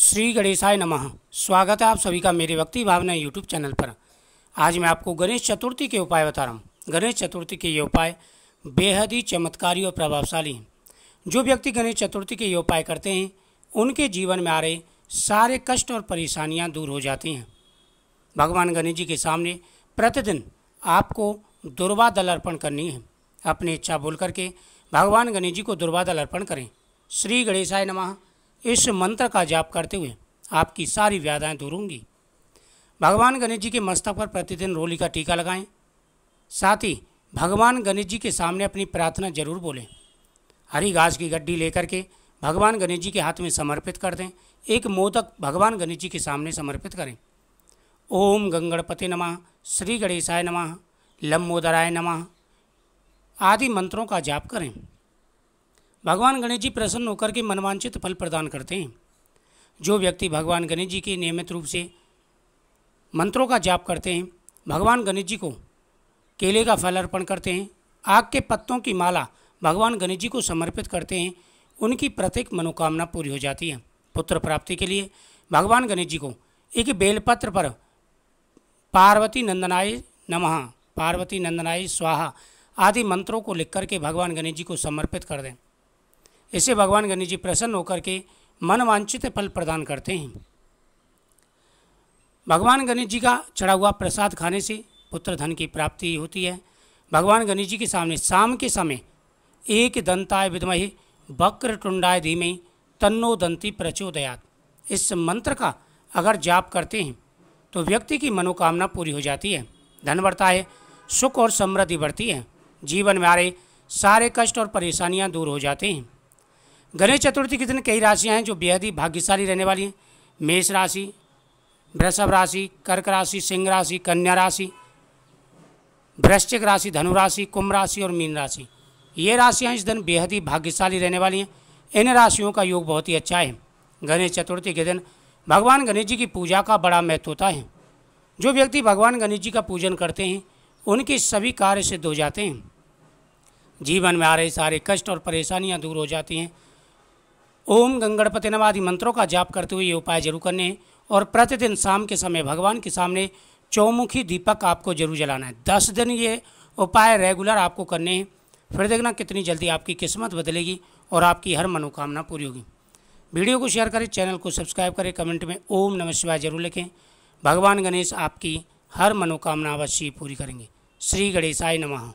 श्री गणेशाय नमः। स्वागत है आप सभी का मेरे भक्ति भावना यूट्यूब चैनल पर। आज मैं आपको गणेश चतुर्थी के उपाय बता रहा हूँ। गणेश चतुर्थी के ये उपाय बेहद ही चमत्कारी और प्रभावशाली हैं। जो व्यक्ति गणेश चतुर्थी के ये उपाय करते हैं, उनके जीवन में आ रहे सारे कष्ट और परेशानियाँ दूर हो जाती हैं। भगवान गणेश जी के सामने प्रतिदिन आपको दुर्वादल अर्पण करनी है। अपनी इच्छा बोल करके भगवान गणेश जी को दुर्वादल अर्पण करें। श्री गणेशाय नमः। इस मंत्र का जाप करते हुए आपकी सारी व्याधाएँ दूर होंगी। भगवान गणेश जी के मस्तक पर प्रतिदिन रोली का टीका लगाएँ। साथ ही भगवान गणेश जी के सामने अपनी प्रार्थना ज़रूर बोलें। हरी घास की गड्डी लेकर के भगवान गणेश जी के हाथ में समर्पित कर दें। एक मोदक भगवान गणेश जी के सामने समर्पित करें। ओम गंगणपति नमः, श्री गणेशाय नमः, लम्बोदराय नमः आदि मंत्रों का जाप करें। भगवान गणेश जी प्रसन्न होकर के मनवांचित फल प्रदान करते हैं। जो व्यक्ति भगवान गणेश जी के नियमित रूप से मंत्रों का जाप करते हैं, भगवान गणेश जी को केले का फल अर्पण करते हैं, आग के पत्तों की माला भगवान गणेश जी को समर्पित करते हैं, उनकी प्रत्येक मनोकामना पूरी हो जाती है। पुत्र प्राप्ति के लिए भगवान गणेश जी को एक बेलपत्र पर पार्वती नंदनाय नमः, पार्वती नंदनाय स्वाहा आदि मंत्रों को लिख करके भगवान गणेश जी को समर्पित कर दें। इससे भगवान गणेश जी प्रसन्न होकर के मनवांचित फल प्रदान करते हैं। भगवान गणेश जी का चढ़ा हुआ प्रसाद खाने से पुत्र धन की प्राप्ति होती है। भगवान गणेश जी के सामने शाम के समय एक दंताय विदमहे वक्र टुंडाय धीमे तन्नो दंती प्रचोदयात। इस मंत्र का अगर जाप करते हैं तो व्यक्ति की मनोकामना पूरी हो जाती है। धन बढ़ता है, सुख और समृद्धि बढ़ती है। जीवन में आ रहे सारे कष्ट और परेशानियाँ दूर हो जाते हैं। गणेश चतुर्थी के दिन कई राशियाँ हैं जो बेहद ही भाग्यशाली रहने वाली हैं। मेष राशि, वृषभ राशि, कर्क राशि, सिंह राशि, कन्या राशि, वृश्चिक राशि, धनु राशि, कुंभ राशि और मीन राशि। ये राशियाँ इस दिन बेहद ही भाग्यशाली रहने वाली हैं। इन राशियों का योग बहुत ही अच्छा है। गणेश चतुर्थी के दिन भगवान गणेश जी की पूजा का बड़ा महत्व होता है। जो व्यक्ति भगवान गणेश जी का पूजन करते हैं, उनके सभी कार्य सिद्ध हो जाते हैं। जीवन में आ रहे सारे कष्ट और परेशानियाँ दूर हो जाती हैं। ओम गंगणपति नवादि मंत्रों का जाप करते हुए ये उपाय ज़रूर करने हैं और प्रतिदिन शाम के समय भगवान के सामने चौमुखी दीपक आपको ज़रूर जलाना है। दस दिन ये उपाय रेगुलर आपको करने हैं। फिर देखना कितनी जल्दी आपकी किस्मत बदलेगी और आपकी हर मनोकामना पूरी होगी। वीडियो को शेयर करें, चैनल को सब्सक्राइब करें, कमेंट में ओम नमः शिवाय ज़रूर लिखें। भगवान गणेश आपकी हर मनोकामना अवश्य पूरी करेंगे। श्री गणेशाय नमः।